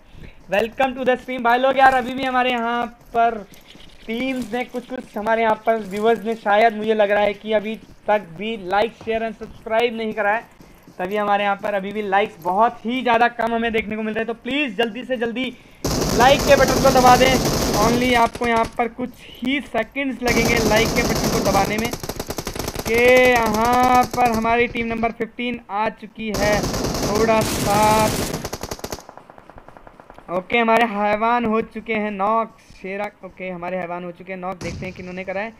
S2: वेलकम टू द स्ट्रीम भाई लोग यार, अभी भी हमारे यहाँ पर टीम्स ने कुछ कुछ हमारे यहाँ पर व्यूवर्स ने शायद मुझे लग रहा है कि अभी तक भी लाइक शेयर एंड सब्सक्राइब नहीं करा है। तभी हमारे यहाँ पर अभी भी लाइक्स बहुत ही ज़्यादा कम हमें देखने को मिल रहे हैं। तो प्लीज़ जल्दी से जल्दी लाइक के बटन को दबा दें। ओनली आपको यहाँ पर कुछ ही सेकंड्स लगेंगे लाइक के बटन को दबाने में। कि यहाँ पर हमारी टीम नंबर 15 आ चुकी है। थोड़ा सा ओके, हमारे हैवान हो चुके हैं, नॉक, शेरा, ओके, हमारे हैवान हो चुके हैं, नॉक, देखते हैं किन्होंने करा है।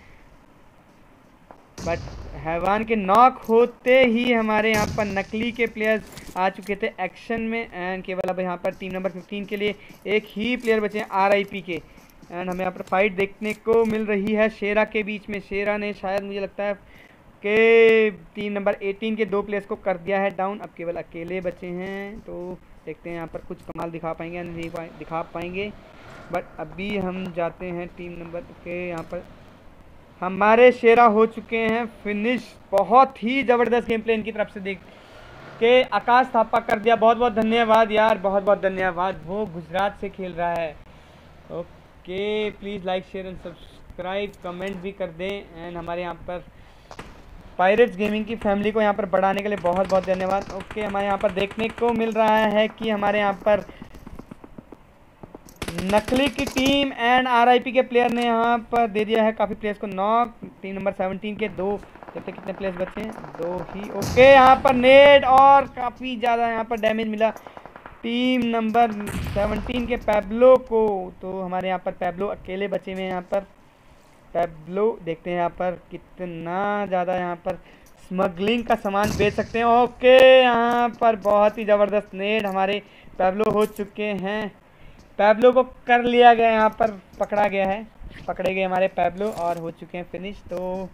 S2: बट हैवान के नॉक होते ही हमारे यहाँ पर नकली के प्लेयर्स आ चुके थे एक्शन में एंड केवल अब यहाँ पर टीम नंबर 15 के लिए एक ही प्लेयर बचे हैं आर के। एंड हमें यहाँ पर फाइट देखने को मिल रही है, शेरा के बीच में। शेरा ने शायद मुझे लगता है कि टीम नंबर 18 के दो प्लेयर्स को कर दिया है डाउन अब केवल अकेले बचे हैं तो देखते हैं यहाँ पर कुछ कमाल दिखा पाएँगे या नहीं पाए, दिखा पाएँगे। बट अभी हम जाते हैं टीम नंबर के यहाँ पर। हमारे शेरा हो चुके हैं फिनिश बहुत ही ज़बरदस्त गेम प्ले इनकी तरफ़ से देख के। आकाश थापा कर दिया। बहुत बहुत धन्यवाद यार बहुत बहुत धन्यवाद। वो गुजरात से खेल रहा है। Okay please like share and subscribe comment भी कर दें। एंड हमारे यहाँ पर पायरेट्स गेमिंग की फैमिली को यहाँ पर बढ़ाने के लिए बहुत बहुत धन्यवाद। ओके हमारे यहाँ पर देखने को मिल रहा है कि हमारे यहाँ पर नकली की टीम एंड आरआईपी के प्लेयर ने यहाँ पर दे दिया है। काफ़ी प्लेयर्स को नॉक टीम नंबर 17 के दो कितने कितने प्लेयर्स बचे हैं, दो ही। ओके यहाँ पर नेट और काफ़ी ज़्यादा यहाँ पर डैमेज मिला। टीम नंबर 17 के पैब्लो को तो हमारे यहाँ पर पैब्लो अकेले बचे हुए हैं यहाँ पर। पैब्लो देखते हैं यहाँ पर कितना ज़्यादा यहाँ पर स्मगलिंग का सामान बेच सकते हैं। ओके यहाँ पर बहुत ही ज़बरदस्त नेट हमारे पैब्लो हो चुके हैं। पैब्लो को कर लिया गया, यहाँ पर पकड़ा गया है। पकड़े गए हमारे पैब्लो और हो चुके हैं फिनिश तो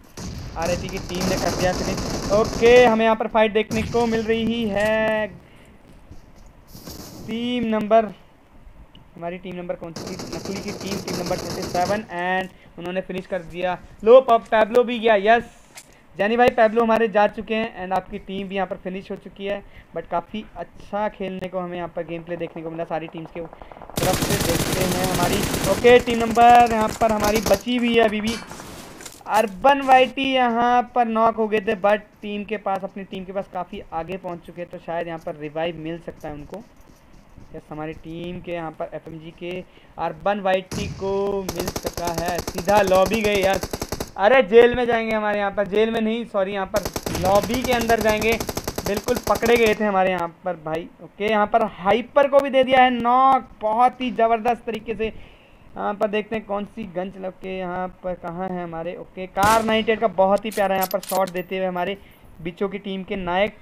S2: आर की टीम ने कर दिया फिनिश ओके हमें यहाँ पर फाइट देखने को मिल रही है। टीम नंबर हमारी टीम नंबर कौन सी नकली की team team number twenty seven and उन्होंने फिनिश कर दिया। लो, पब पैब्लो भी गया यस जानी भाई पैब्लो हमारे जा चुके हैं एंड आपकी टीम भी यहाँ पर फिनिश हो चुकी है। बट काफ़ी अच्छा खेलने को हमें यहाँ पर गेम प्ले देखने को मिला सारी टीम्स के तरफ़ से देखते हैं हमारी। ओके टीम नंबर यहाँ पर हमारी बची हुई है अभी भी। अर्बन वाइटी यहाँ पर नॉक हो गए थे बट टीम के पास, अपनी टीम के पास काफ़ी आगे पहुँच चुके हैं तो शायद यहाँ पर रिवाइव मिल सकता है उनको। यस हमारी टीम के यहाँ पर एफएमजी के अर्बन वाइटी को मिल सका है। सीधा लॉबी गए यस अरे, जेल में जाएँगे हमारे यहाँ पर। जेल में नहीं सॉरी यहाँ पर लॉबी के अंदर जाएँगे। बिल्कुल पकड़े गए थे हमारे यहाँ पर भाई। ओके यहाँ पर हाइपर को भी दे दिया है। नॉक बहुत ही ज़बरदस्त तरीके से। यहाँ पर देखते हैं कौन सी गन चला के यहाँ पर कहाँ है हमारे। ओके कार नाइटेड का बहुत ही प्यारा यहाँ पर शॉट देते हुए हमारे बिचों की टीम के नायक।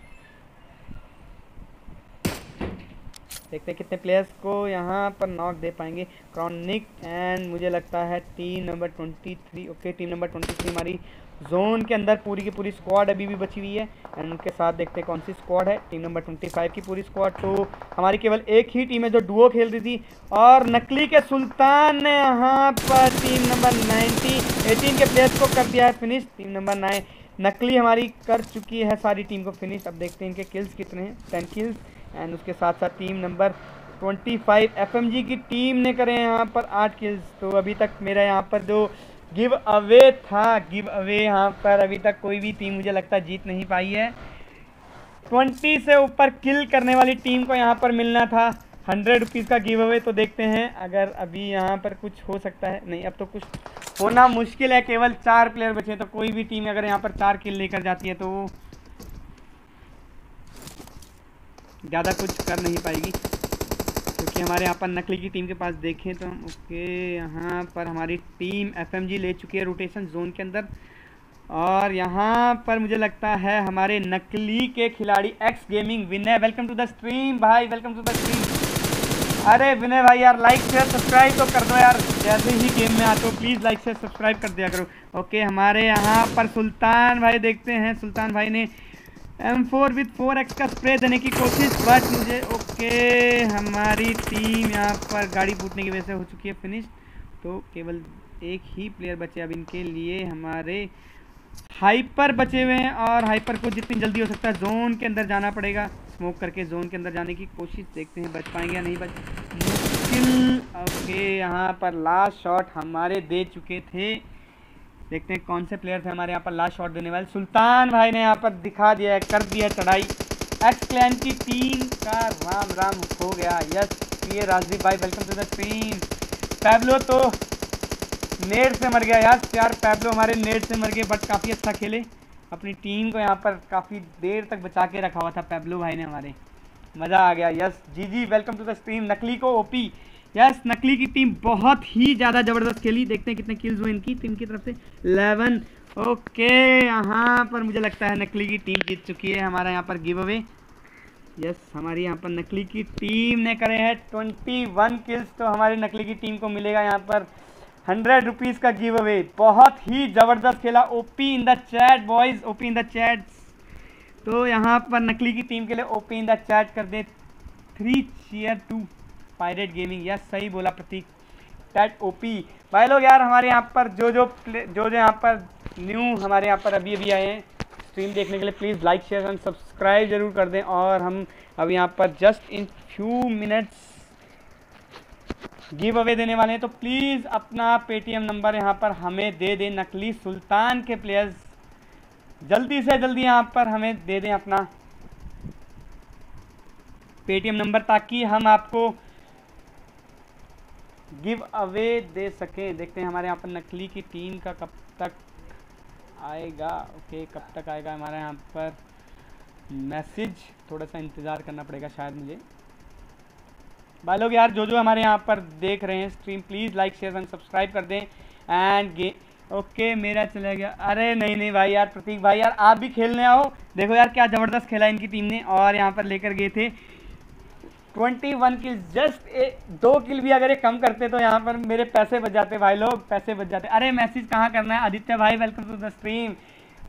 S2: देखते हैं कितने प्लेयर्स को यहाँ पर नॉक दे पाएँगे। क्रॉनिक एंड मुझे लगता है team number twenty three okay team number twenty three हमारी जोन के अंदर पूरी की पूरी स्क्वाड अभी भी बची हुई है। एंड उनके साथ देखते हैं कौन सी स्क्वाड है। टीम नंबर ट्वेंटी फाइव की पूरी स्क्वाड तो हमारी केवल एक ही टीम है जो डुओ खेल रही थी। और नकली के सुल्तान ने यहाँ पर टीम नंबर नाइनटी एटीन के प्लेयर्स को कर दिया है फिनिश टीम नंबर नाइन नकली हमारी कर चुकी है सारी टीम को फिनिश अब देखते हैं इनके किल्स कितने हैं। टेन किल्स एंड उसके साथ साथ टीम नंबर 25 एफएमजी की टीम ने करे यहाँ पर आठ किल्स तो अभी तक मेरा यहाँ पर जो गिव अवे था गिव अवे यहाँ पर अभी तक कोई भी टीम मुझे लगता जीत नहीं पाई है। 20 से ऊपर किल करने वाली टीम को यहाँ पर मिलना था। हंड्रेड रुपीज़ का गिव अवे तो देखते हैं। अगर अभी यहाँ पर कुछ हो सकता है। नहीं, अब तो कुछ होना मुश्किल है। केवल चार प्लेयर बचे तो कोई भी टीम अगर यहाँ पर चार किल लेकर जाती है तो ज़्यादा कुछ कर नहीं पाएगी। क्योंकि हमारे यहाँ पर नकली की टीम के पास देखें तो हम, ओके, यहाँ पर हमारी टीम एफएमजी ले चुकी है रोटेशन जोन के अंदर। और यहाँ पर मुझे लगता है हमारे नकली के खिलाड़ी X gaming Vinay welcome to the stream भाई वेलकम टू द स्ट्रीम अरे विनय भाई यार लाइक शेयर सब्सक्राइब तो कर दो यार। जैसे ही गेम में आते हो प्लीज़ लाइक शेयर सब्सक्राइब कर दिया करो। ओके, हमारे यहाँ पर सुल्तान भाई देखते हैं। सुल्तान भाई ने M four with four X का स्प्रे देने की कोशिश बट मुझे ओके हमारी टीम यहाँ पर गाड़ी फूटने की वजह से हो चुकी है फिनिश तो केवल एक ही प्लेयर बचे अब इनके लिए हमारे हाइपर बचे हुए हैं और हाइपर को जितनी जल्दी हो सकता है जोन के अंदर जाना पड़ेगा। स्मोक करके जोन के अंदर जाने की कोशिश देखते हैं, बच पाएँगे या नहीं बच। मुश्किल ओके यहाँ पर लास्ट शॉट हमारे दे चुके थे। देखते हैं कौन से प्लेयर थे हमारे यहाँ पर लास्ट शॉट देने वाले। सुल्तान भाई ने यहाँ पर दिखा दिया है, कर दिया चढ़ाई। एक्स क्लैन की टीम का राम राम हो गया। यस ये राजदीप भाई welcome to the screen Pablo तो नेट से मर गया। यार यार पैबलो हमारे नेट से मर गए बट काफ़ी अच्छा खेले। अपनी टीम को यहाँ पर काफ़ी देर तक बचा के रखा हुआ था पैबलो भाई ने हमारे। मज़ा आ गया। Yes G G welcome to the stream नकली को ओपी यस नकली की टीम बहुत ही ज़्यादा ज़बरदस्त खेली। देखते हैं कितने किल्स हुए इनकी। टीम की तरफ़ से इलेवन ओके यहाँ पर मुझे लगता है नकली की टीम जीत चुकी है। हमारा यहाँ पर गिव अवे यस हमारी यहाँ पर नकली की टीम ने करे हैं ट्वेंटी वन किल्स तो हमारी नकली की टीम को मिलेगा यहाँ पर हंड्रेड रुपीज़ का गिव अवे बहुत ही ज़बरदस्त खेला। OP in the chat boys OP in the chat तो यहाँ पर नकली की टीम के लिए ओपी इन द चैट कर दे। Three cheer to pirate gaming yes सही बोला प्रतीक। टैट ओपी भाई लोग यार, हमारे यहाँ पर जो जो जो जो यहाँ पर न्यू हमारे यहाँ पर अभी अभी आए हैं स्ट्रीम देखने के लिए please like share and subscribe ज़रूर कर दें। और हम अब यहाँ पर just in few minutes giveaway देने वाले हैं तो प्लीज़ अपना पेटीएम नंबर यहाँ पर हमें दे दें, नकली सुल्तान के प्लेयर्स जल्दी से जल्दी यहाँ पर हमें दे दें अपना पेटीएम नंबर ताकि हम आपको गिव अवे दे सकें। देखते हैं हमारे यहाँ पर नकली की टीम का कब तक आएगा। ओके, कब तक आएगा हमारे यहाँ पर मैसेज। थोड़ा सा इंतज़ार करना पड़ेगा शायद मुझे। भाई लोग यार जो जो हमारे यहाँ पर देख रहे हैं stream please like share and subscribe कर दें। एंड गे, ओके, मेरा चला गया। अरे नहीं नहीं भाई यार, प्रतीक भाई यार, आप भी खेलने आओ। देखो यार, क्या ज़बरदस्त खेला इनकी टीम ने। और यहाँ पर लेकर गए थे twenty one kill just a, दो किल भी अगर ये कम करते तो यहाँ पर मेरे पैसे बच जाते भाई लोग, पैसे बच जाते। अरे मैसेज कहाँ करना है? आदित्य भाई वेलकम टू द स्ट्रीम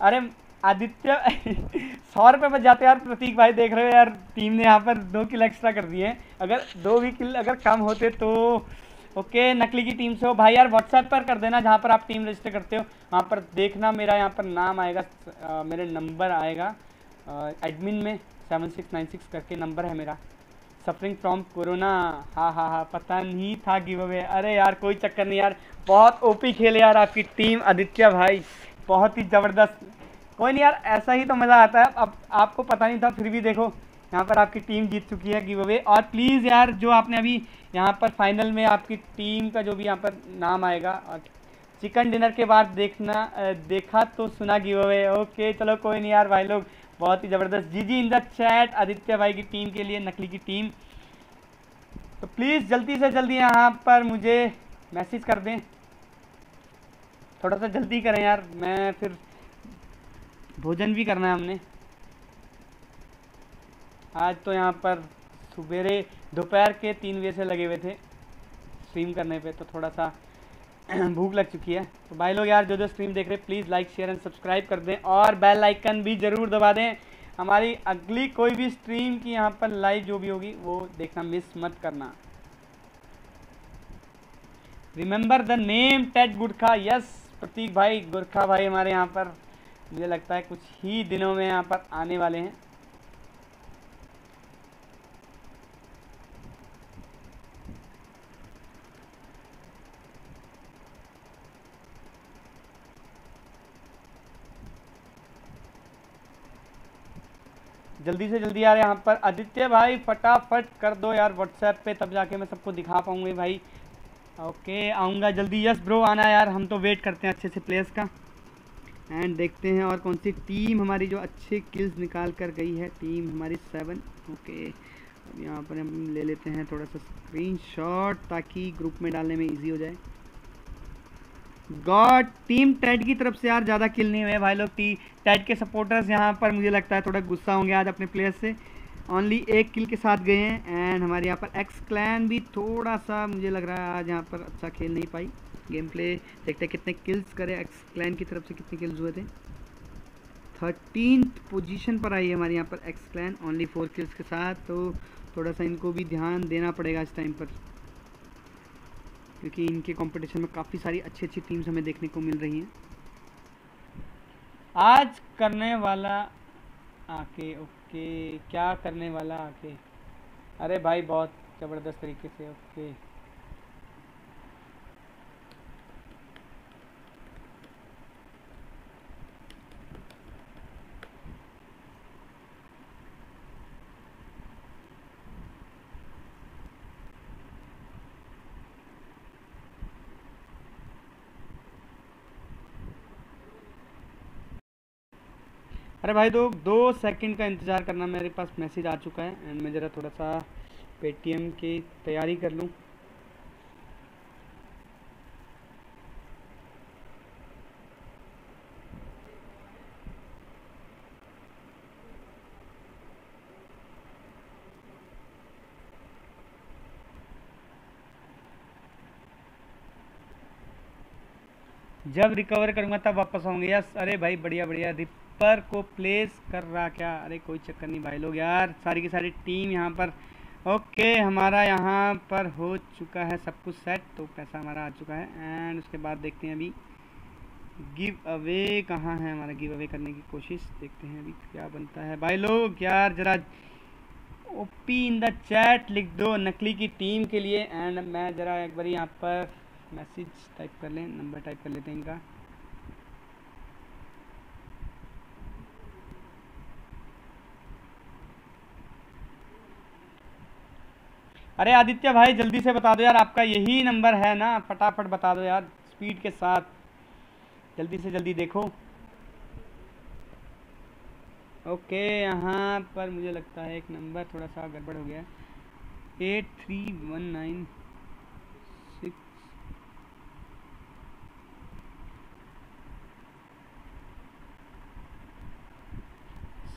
S2: अरे आदित्य, सौ रुपये बच जाते यार, प्रतीक भाई देख रहे हो यार टीम ने यहाँ पर दो किल एक्स्ट्रा कर दिए। अगर दो भी किल अगर कम होते तो ओके नकली की टीम से हो। भाई यार व्हाट्सएप पर कर देना जहाँ पर आप टीम रजिस्टर करते हो। वहाँ पर देखना मेरा यहाँ पर नाम आएगा मेरे नंबर आएगा एडमिन में सेवन सिक्स नाइन सिक्स करके नंबर है मेरा। सफरिंग फ्रॉम कोरोना हाँ हाँ हाँ पता नहीं था गिव अवे अरे यार, कोई चक्कर नहीं यार. बहुत ओपी खेले यार आपकी टीम आदित्य भाई. बहुत ही ज़बरदस्त. कोई नहीं यार, ऐसा ही तो मज़ा आता है. अब आपको पता नहीं था, फिर भी देखो. यहाँ पर आपकी टीम जीत चुकी है गिव अवे और प्लीज़ यार, जो आपने अभी यहाँ पर फाइनल में आपकी टीम का जो भी यहाँ पर नाम आएगा, और चिकन डिनर के बाद देखना देखा तो सुना गिव अवे ओके चलो कोई नहीं यार, भाई लोग. बहुत ही ज़बरदस्त। G G in the chat, Aditya भाई की टीम के लिए, नकली की टीम। तो प्लीज़ जल्दी से जल्दी यहाँ पर मुझे मैसेज कर दें। थोड़ा सा जल्दी करें यार, मैं फिर भोजन भी करना है हमने। आज तो यहाँ पर सवेरे दोपहर के तीन बजे से लगे हुए थे स्ट्रीम करने पे तो थोड़ा सा भूख लग चुकी है। तो भाई लोग यार जो जो स्ट्रीम देख रहे हैं please like share and subscribe कर दें और बेल आइकन भी ज़रूर दबा दें। हमारी अगली कोई भी स्ट्रीम की यहाँ पर लाइव जो भी होगी, वो देखना मिस मत करना। Remember the name Tate Gurkha yes Prateek भाई गुरखा भाई हमारे यहाँ पर। मुझे लगता है कुछ ही दिनों में यहाँ पर आने वाले हैं। जल्दी से जल्दी यार यहाँ पर। आदित्य भाई, फटाफट कर दो यार व्हाट्सएप पे, तब जाके मैं सबको दिखा पाऊँगी भाई। ओके, आऊँगा जल्दी। यस ब्रो आना यार। हम तो वेट करते हैं अच्छे से प्लेयर्स का। एंड देखते हैं और कौन सी टीम हमारी जो अच्छे किल्स निकाल कर गई है। टीम हमारी सेवन ओके, अब यहाँ पर हम ले लेते हैं थोड़ा सा स्क्रीनशॉट ताकि ग्रुप में डालने में इजी हो जाए। गॉड, टीम टेड की तरफ़ से यार ज़्यादा किल नहीं हुए भाई लोग, टी टेट के सपोर्टर्स यहाँ पर मुझे लगता है थोड़ा गुस्सा होंगे आज अपने प्लेयर्स से। ओनली एक किल के साथ गए हैं एंड हमारे यहाँ पर एक्स क्लैन भी थोड़ा सा मुझे लग रहा है आज यहाँ पर अच्छा खेल नहीं पाई। गेम प्ले देखते हैं कितने किल्स करे एक्स क्लैन की तरफ़ से कितने किल्स हुए थे। थर्टीन पोजीशन पर आई है हमारे यहाँ पर X clan only four kills के साथ तो थोड़ा सा इनको भी ध्यान देना पड़ेगा इस टाइम पर। क्योंकि इनके कंपटीशन में काफ़ी सारी अच्छी अच्छी टीम्स हमें देखने को मिल रही हैं। आज करने वाला आके, ओके, क्या करने वाला आके? अरे भाई, बहुत ज़बरदस्त तरीके से, ओके। अरे भाई, दो दो सेकंड का इंतज़ार करना, मेरे पास मैसेज आ चुका है एंड मैं ज़रा थोड़ा सा पेटीएम की तैयारी कर लूँ। जब रिकवर करूँगा, तब वापस आऊँगे। यस अरे भाई, बढ़िया बढ़िया रिपर को प्लेस कर रहा क्या? अरे कोई चक्कर नहीं भाई लोग यार, सारी की सारी टीम यहाँ पर। ओके हमारा यहाँ पर हो चुका है सब कुछ सेट तो पैसा हमारा आ चुका है। एंड उसके बाद देखते हैं अभी। गिव अवे कहाँ है हमारा गिव अवे करने की कोशिश? देखते हैं अभी क्या बनता है। भाई लोग यार, जरा ओपी इन द चैट लिख दो नकली की टीम के लिए। एंड मैं ज़रा एक बार यहाँ पर मैसेज टाइप कर लें नंबर टाइप कर लेते हैं इनका। अरे आदित्य भाई, जल्दी से बता दो यार, आपका यही नंबर है ना? फटाफट बता दो यार स्पीड के साथ। जल्दी से जल्दी देखो। ओके, यहाँ पर मुझे लगता है एक नंबर थोड़ा सा गड़बड़ हो गया eight three one nine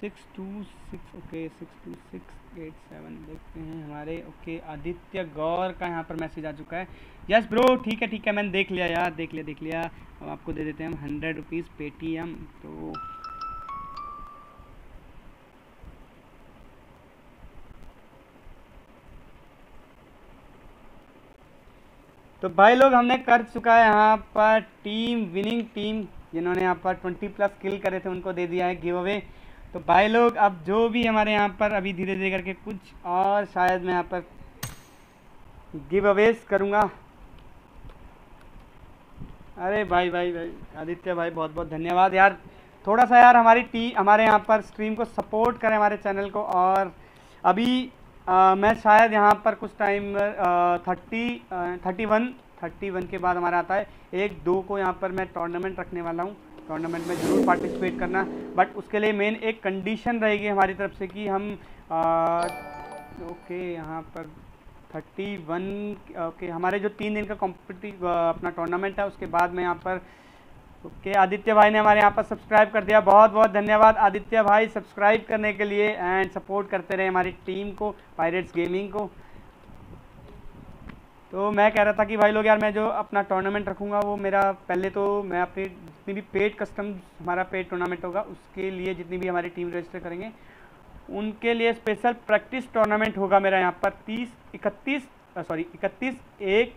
S2: six two six okay six two six, eight seven, देखते हैं हमारे ओके आदित्य गौर का यहाँ पर मैसेज आ चुका है। यस ब्रो ठीक है ठीक है, मैंने देख लिया यार, देख लिया देख लिया। अब आपको दे देते हैं हम हंड्रेड रुपीज़ पेटीएम तो तो भाई लोग, हमने कर चुका है यहाँ पर टीम विनिंग टीम जिन्होंने यहाँ पर ट्वेंटी प्लस किल करे थे, उनको दे दिया है गिव अवे तो भाई लोग अब जो भी हमारे यहाँ पर अभी धीरे धीरे करके कुछ और शायद मैं यहाँ पर गिव अवेज करूँगा। अरे भाई भाई भाई आदित्य भाई बहुत बहुत धन्यवाद यार। थोड़ा सा यार हमारी टी हमारे यहाँ पर स्ट्रीम को सपोर्ट करें हमारे चैनल को और अभी आ, मैं शायद यहाँ पर कुछ time thirty thirty one thirty one के बाद हमारा आता है। एक दो को यहाँ पर मैं टूर्नामेंट रखने वाला हूँ। टूर्नामेंट में ज़रूर पार्टिसिपेट करना। बट उसके लिए मेन एक कंडीशन रहेगी हमारी तरफ़ से कि हम आ, ओके यहाँ पर थर्टी वन ओके हमारे जो तीन दिन का कॉम्पिटिव अपना टूर्नामेंट है उसके बाद में यहाँ पर ओके आदित्य भाई ने हमारे यहाँ पर सब्सक्राइब कर दिया। बहुत बहुत धन्यवाद आदित्य भाई सब्सक्राइब करने के लिए एंड सपोर्ट करते रहे हमारी टीम को पायरेट्स गेमिंग को। तो मैं कह रहा था कि भाई लोग यार मैं जो अपना टूर्नामेंट रखूँगा वो मेरा पहले तो मैं अपनी जितनी भी पेड कस्टम हमारा पेड टूर्नामेंट होगा, उसके लिए जितनी भी हमारी टीम रजिस्टर करेंगे, उनके लिए स्पेशल प्रैक्टिस टूर्नामेंट होगा मेरा यहाँ पर तीस, इकतीस सॉरी इकतीस एक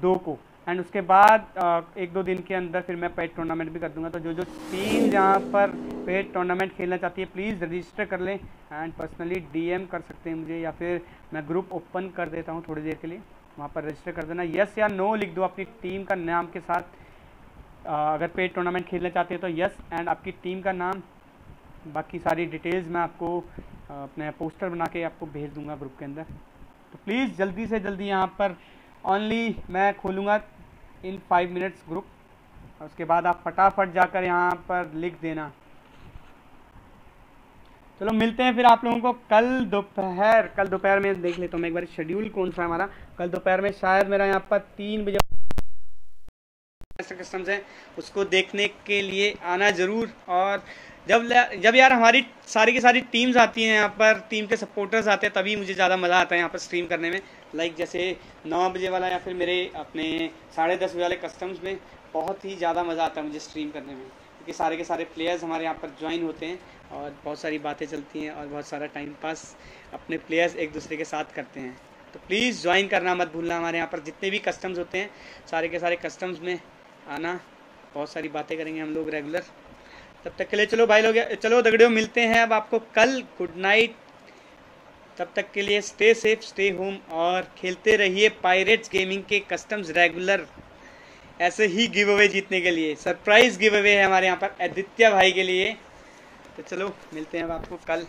S2: दो को। एंड उसके बाद एक दो दिन के अंदर फिर मैं पेड टूर्नामेंट भी कर दूँगा। तो जो जो टीम जहाँ पर पेड टूर्नामेंट खेलना चाहती है प्लीज़ रजिस्टर कर लें। एंड पर्सनली डीएम कर सकते हैं मुझे, या फिर मैं ग्रुप ओपन कर देता हूँ थोड़ी देर के लिए। वहाँ पर रजिस्टर कर देना। यस या नो लिख दो अपनी टीम का नाम के साथ। अगर पेड टूर्नामेंट खेलना चाहते हैं तो यस एंड आपकी टीम का नाम, बाकी सारी डिटेल्स मैं आपको अपने पोस्टर बना के आपको भेज दूँगा ग्रुप के अंदर। तो प्लीज़ जल्दी से जल्दी यहाँ पर ओनली मैं खोलूँगा इन फाइव मिनट्स ग्रुप उसके बाद आप फटाफट जाकर यहाँ पर लिख देना। चलो मिलते हैं फिर आप लोगों को कल दोपहर कल दोपहर में देख लेता हूँ मैं एक बार शेड्यूल कौन सा हमारा। कल दोपहर में शायद मेरा यहाँ पर तीन बजे कस्टम्स हैं, उसको देखने के लिए आना ज़रूर। और जब जब यार हमारी सारी की सारी टीम्स आती हैं, यहाँ पर टीम के सपोर्टर्स आते हैं, तभी मुझे ज़्यादा मज़ा आता है यहाँ पर स्ट्रीम करने में। लाइक जैसे नौ बजे वाला या फिर मेरे अपने साढ़े दस बजे वाले कस्टम्स में बहुत ही ज़्यादा मज़ा आता है मुझे स्ट्रीम करने में। क्योंकि सारे के सारे प्लेयर्स हमारे यहाँ पर ज्वाइन होते हैं और बहुत सारी बातें चलती हैं और बहुत सारा टाइम पास अपने प्लेयर्स एक दूसरे के साथ करते हैं। तो प्लीज़ ज्वाइन करना मत भूलना हमारे यहाँ पर। जितने भी कस्टम्स होते हैं, सारे के सारे कस्टम्स में आना। बहुत सारी बातें करेंगे हम लोग रेगुलर तब तक के लिए चलो भाई लोग, चलो दगड़ियों, मिलते हैं अब आपको कल। गुड नाइट तब तक के लिए स्टे सेफ़ स्टे होम और खेलते रहिए पायरेट्स गेमिंग के कस्टम्स रेगुलर ऐसे ही गिव अवे जीतने के लिए। सरप्राइज़ गिव अवे है हमारे यहाँ पर आदित्य भाई के लिए। तो चलो, मिलते हैं अब आपको कल।